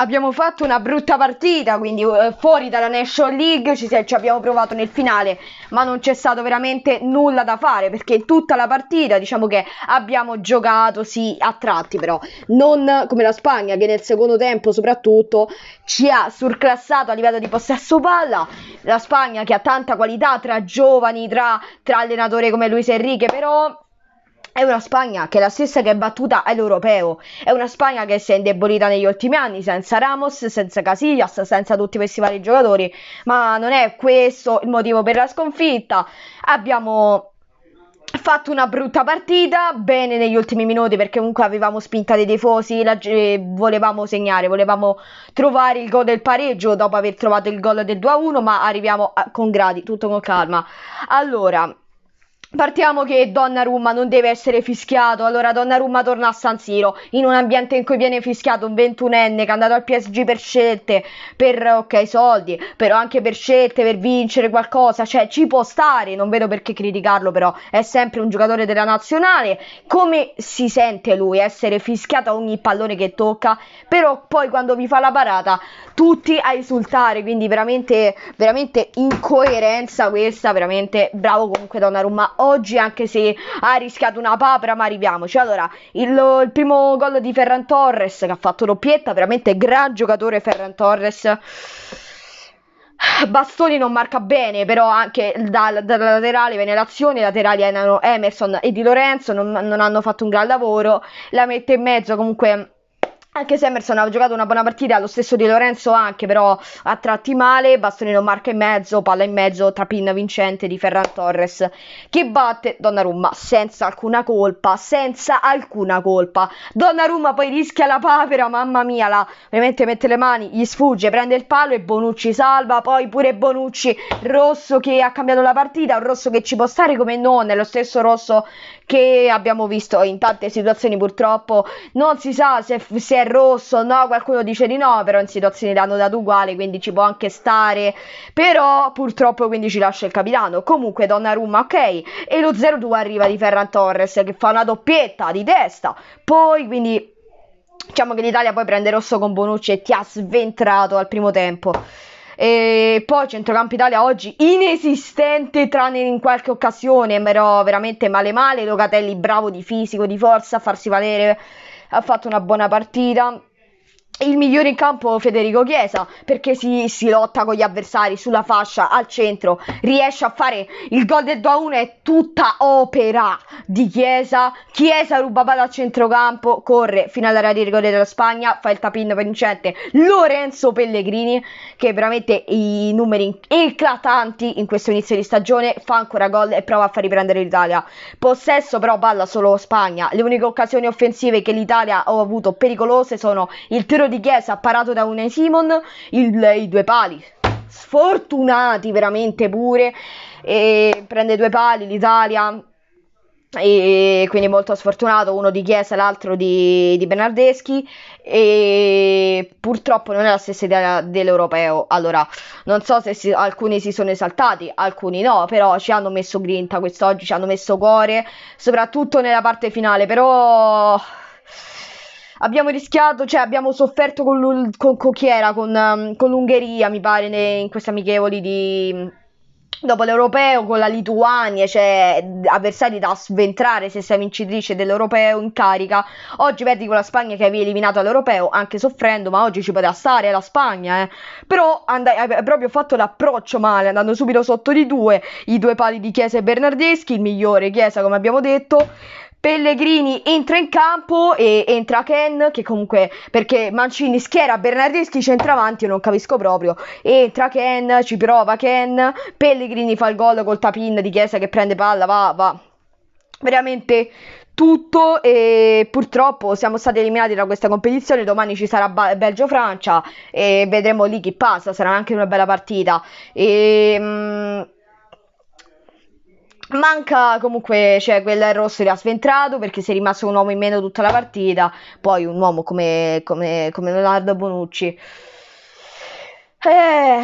abbiamo fatto una brutta partita, quindi uh, fuori dalla National League ci, ci, abbiamo provato nel finale, ma non c'è stato veramente nulla da fare perché tutta la partita diciamo che abbiamo giocato sì a tratti però, non come la Spagna che nel secondo tempo soprattutto ci ha surclassato a livello di possesso palla, la Spagna che ha tanta qualità tra giovani, tra, tra allenatori come Luis Enrique, però è una Spagna che è la stessa che è battuta all'Europeo. È una Spagna che si è indebolita negli ultimi anni, senza Ramos, senza Casillas, senza tutti questi vari giocatori. Ma non è questo il motivo per la sconfitta. Abbiamo fatto una brutta partita, bene negli ultimi minuti perché comunque avevamo spinta dei tifosi, la, eh, volevamo segnare, volevamo trovare il gol del pareggio dopo aver trovato il gol del 2-1, ma arriviamo a, con gradi, tutto con calma. Allora, Partiamo che Donnarumma non deve essere fischiato, allora Donnarumma torna a San Siro in un ambiente in cui viene fischiato un 21enne che è andato al PSG per scelte, per ok soldi, però anche per scelte, per vincere qualcosa, cioè ci può stare, non vedo perché criticarlo però, è sempre un giocatore della nazionale, come si sente lui essere fischiato a ogni pallone che tocca, però poi quando vi fa la parata tutti a esultare, quindi veramente, veramente incoerenza questa, veramente bravo comunque Donnarumma oggi anche se ha rischiato una papera ma arriviamoci. Allora il, il primo gol di Ferran Torres che ha fatto doppietta veramente gran giocatore Ferran Torres. Bastoni non marca bene, però anche dal, dal laterale viene l'azione, i laterali erano Emerson e Di Lorenzo, non, non hanno fatto un gran lavoro, la mette in mezzo comunque anche se Emerson ha giocato una buona partita, lo stesso di Lorenzo anche, però a tratti male, Bastoni non marca in mezzo, palla in mezzo, trapin vincente di Ferran Torres, che batte Donnarumma senza alcuna colpa, senza alcuna colpa. Donnarumma poi rischia la papera, mamma mia, la, veramente mette le mani, gli sfugge, prende il palo e Bonucci salva, poi pure Bonucci, rosso che ha cambiato la partita, un rosso che ci può stare come non, è lo stesso rosso che abbiamo visto in tante situazioni purtroppo, non si sa se, se è rosso, no, qualcuno dice di no, però in situazioni l'hanno dato uguale, quindi ci può anche stare, però purtroppo quindi ci lascia il capitano. Comunque Donnarumma, ok, e lo 0-2 arriva di Ferran Torres che fa una doppietta di testa, poi quindi diciamo che l'Italia poi prende rosso con Bonucci e ti ha sventrato al primo tempo. E poi centrocampo Italia oggi inesistente tranne in qualche occasione, però veramente male male. Locatelli bravo di fisico, di forza, a farsi valere ha fatto una buona partita il migliore in campo Federico Chiesa perché si, si, lotta con gli avversari sulla fascia al centro riesce a fare il gol del 2-1 è tutta opera di Chiesa. Chiesa ruba palla al centrocampo corre fino all'area di rigore della Spagna fa il tapin vincente Lorenzo Pellegrini che veramente i numeri eclatanti in questo inizio di stagione fa ancora gol e prova a far riprendere l'Italia. Possesso però palla solo Spagna. Le uniche occasioni offensive che l'Italia ha avuto pericolose sono il tiro di Chiesa parato da un Simon, il, i due pali. Sfortunati veramente pure. E prende due pali l'Italia. E quindi molto sfortunato uno di Chiesa l'altro di, di Bernardeschi e purtroppo non è la stessa idea dell'europeo allora non so se si, alcuni si sono esaltati alcuni no però ci hanno messo grinta quest'oggi ci hanno messo cuore soprattutto nella parte finale però abbiamo rischiato, cioè abbiamo sofferto con, con, con chi era? Con, um, con l'Ungheria, mi pare, in queste amichevoli di dopo l'europeo con la Lituania, cioè avversari da sventrare se sei vincitrice dell'europeo in carica. Oggi vedi con la Spagna che avevi eliminato all'europeo, anche soffrendo, ma oggi ci poteva stare la Spagna, eh. Però hai proprio fatto l'approccio male, andando subito sotto di due, i due pali di Chiesa e Bernardeschi, il migliore Chiesa come abbiamo detto. Pellegrini entra in campo e entra Ken, che comunque perché Mancini schiera Bernardeschi centravanti, io non capisco proprio. Entra Ken, ci prova Ken, Pellegrini fa il gol col tapin di Chiesa che prende palla, va, va. Veramente tutto e purtroppo siamo stati eliminati da questa competizione. Domani ci sarà Belgio-Francia e vedremo lì chi passa. Sarà anche una bella partita. E. Mm, Manca comunque, cioè, quel rosso ha sventrato perché si è rimasto un uomo in meno tutta la partita. Poi un uomo come, come, come Leonardo Bonucci. Eh,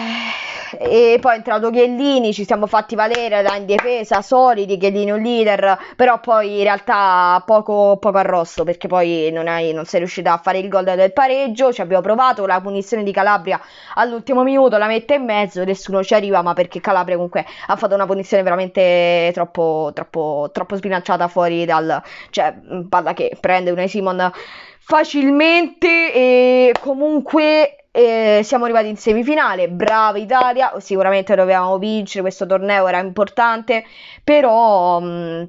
e poi è entrato Chiellini, ci siamo fatti valere là in difesa, solidi, Chiellini un leader, però poi in realtà poco, poco arrosto perché poi non, hai, non sei riuscita a fare il gol del pareggio, ci abbiamo provato, la punizione di Calabria all'ultimo minuto la mette in mezzo, nessuno ci arriva, ma perché Calabria comunque ha fatto una punizione veramente troppo, troppo, troppo sbilanciata fuori dal... cioè palla che prende un Simon facilmente e comunque e siamo arrivati in semifinale, brava Italia, sicuramente dovevamo vincere, questo torneo era importante, però mh, mm,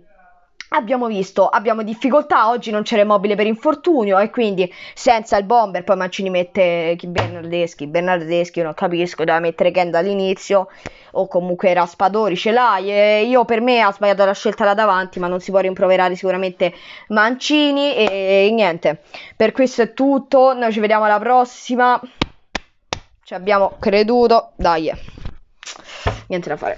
abbiamo visto, abbiamo difficoltà, oggi non c'era immobile per infortunio e quindi senza il bomber poi Mancini mette chi Bernardeschi, Bernardeschi non capisco, doveva mettere Ken dall'inizio o comunque Raspadori ce l'hai. E io per me ha sbagliato la scelta là davanti ma non si può rimproverare sicuramente Mancini. E, e niente, per questo è tutto, noi ci vediamo alla prossima. Ci abbiamo creduto, dai, niente da fare.